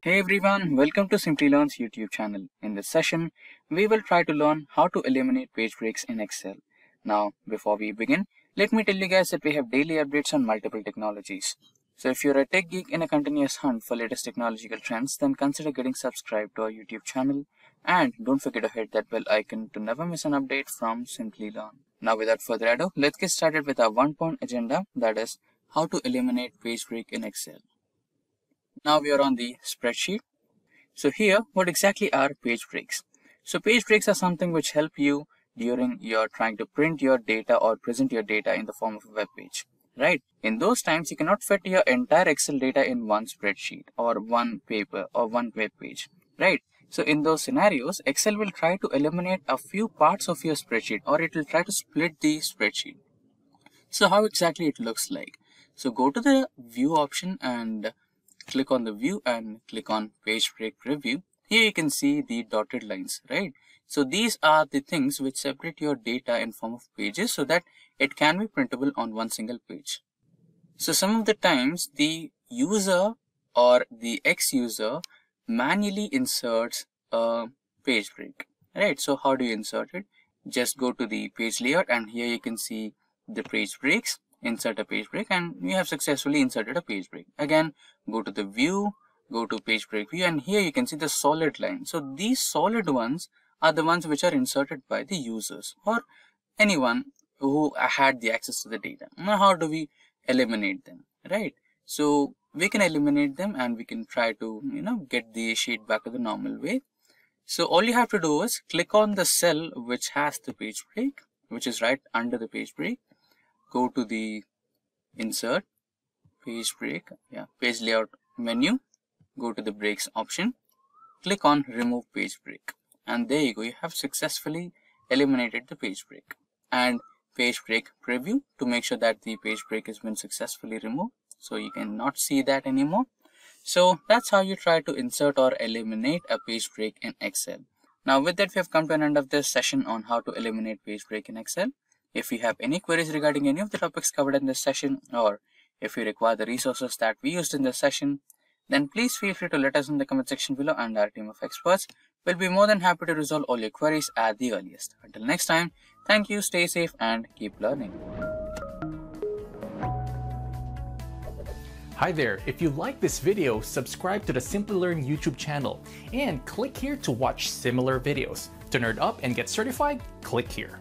Hey everyone, welcome to Simplilearn's YouTube channel. In this session, we will try to learn how to eliminate page breaks in Excel. Now, before we begin, let me tell you guys that we have daily updates on multiple technologies. So if you're a tech geek in a continuous hunt for latest technological trends, then consider getting subscribed to our YouTube channel and don't forget to hit that bell icon to never miss an update from Simplilearn. Now without further ado, let's get started with our one point agenda that is how to eliminate page break in Excel. Now we are on the spreadsheet. So here, what exactly are page breaks? So page breaks are something which help you during you're trying to print your data or present your data in the form of a web page, right? In those times, you cannot fit your entire Excel data in one spreadsheet or one paper or one web page, right? So in those scenarios, Excel will try to eliminate a few parts of your spreadsheet or it will try to split the spreadsheet. So how exactly it looks like? So go to the view option and click on the view and click on page break preview. Here you can see the dotted lines, right? So these are the things which separate your data in form of pages so that it can be printable on one single page. So some of the times the user or the X user manually inserts a page break, right? So how do you insert it? Just go to the page layout and here you can see the page breaks insert a page break and you have successfully inserted a page break. Again, go to the view, go to page break view and here you can see the solid line. So these solid ones are the ones which are inserted by the users or anyone who had the access to the data. Now how do we eliminate them, right? So we can eliminate them and we can try to, you know, get the sheet back to the normal way. So all you have to do is click on the cell which has the page break, which is right under the page break go to the insert page break yeah page layout menu go to the breaks option click on remove page break. And there you go you have successfully eliminated the page break. And page break preview to make sure that the page break has been successfully removed. So you cannot see that anymore. So that's how you try to insert or eliminate a page break in excel. Now with that we have come to an end of this session on how to eliminate page break in excel if you have any queries regarding any of the topics covered in this session or if you require the resources that we used in this session, then please feel free to let us in the comment section below and our team of experts will be more than happy to resolve all your queries at the earliest. Until next time, thank you, stay safe and keep learning. Hi there, if you like this video, subscribe to the Simplilearn YouTube channel and click here to watch similar videos. To nerd up and get certified, click here.